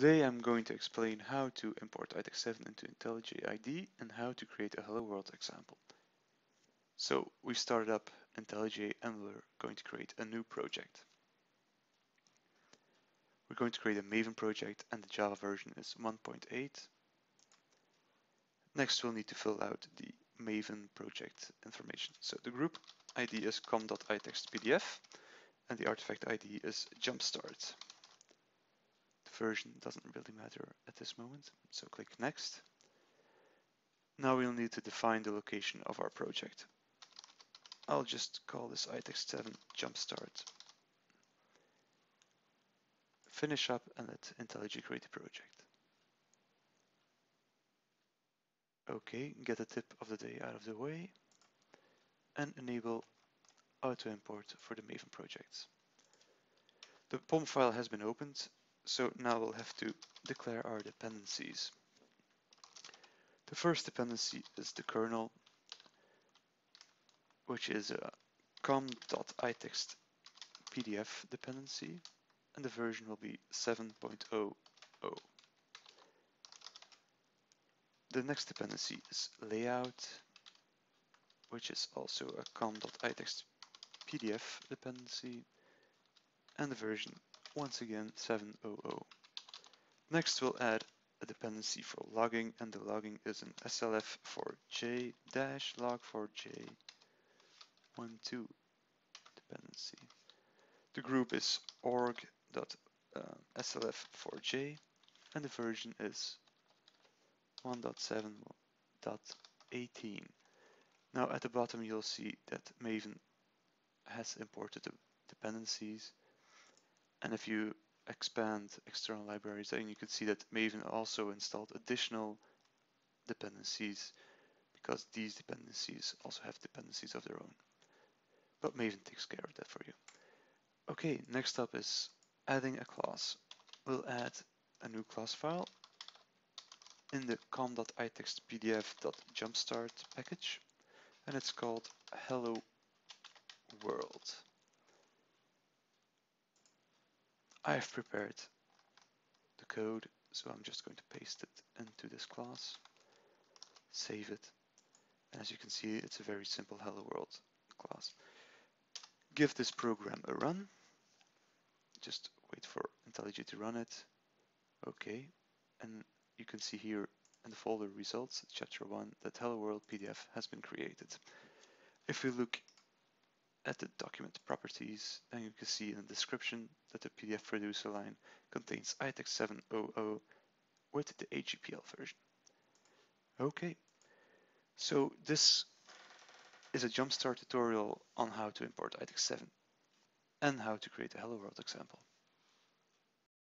Today I'm going to explain how to import iText7 into IntelliJ IDE and how to create a Hello World example. So we started up IntelliJ and we're going to create a new project. We're going to create a Maven project and the Java version is 1.8. Next we'll need to fill out the Maven project information. So the group ID is com.itextpdf and the artifact ID is jumpstart version doesn't really matter at this moment. So click next. Now we'll need to define the location of our project. I'll just call this iText7 jumpstart. Finish up and let IntelliJ create the project. Okay, get the tip of the day out of the way and enable auto import for the Maven projects. The POM file has been opened so now we'll have to declare our dependencies. The first dependency is the kernel, which is a com.itext PDF dependency, and the version will be 7.00. The next dependency is layout, which is also a com.itext PDF dependency, and the version once again 700. Next we'll add a dependency for logging and the logging is an slf for j dash log4j 12 dependency. The group is org uh, slf4j and the version is 1.7.18. Now at the bottom you'll see that Maven has imported the dependencies and if you expand external libraries, then you can see that Maven also installed additional dependencies because these dependencies also have dependencies of their own. But Maven takes care of that for you. Okay, next up is adding a class. We'll add a new class file in the com.itextpdf.jumpstart package and it's called hello world. I've prepared the code, so I'm just going to paste it into this class, save it, and as you can see, it's a very simple Hello World class. Give this program a run, just wait for IntelliJ to run it, okay, and you can see here in the folder results, chapter 1, that Hello World PDF has been created. If we look at the document properties, then you can see in the description that the PDF producer line contains iText 700 with the AGPL version. Okay, so this is a jumpstart tutorial on how to import iText 7 and how to create a Hello World example.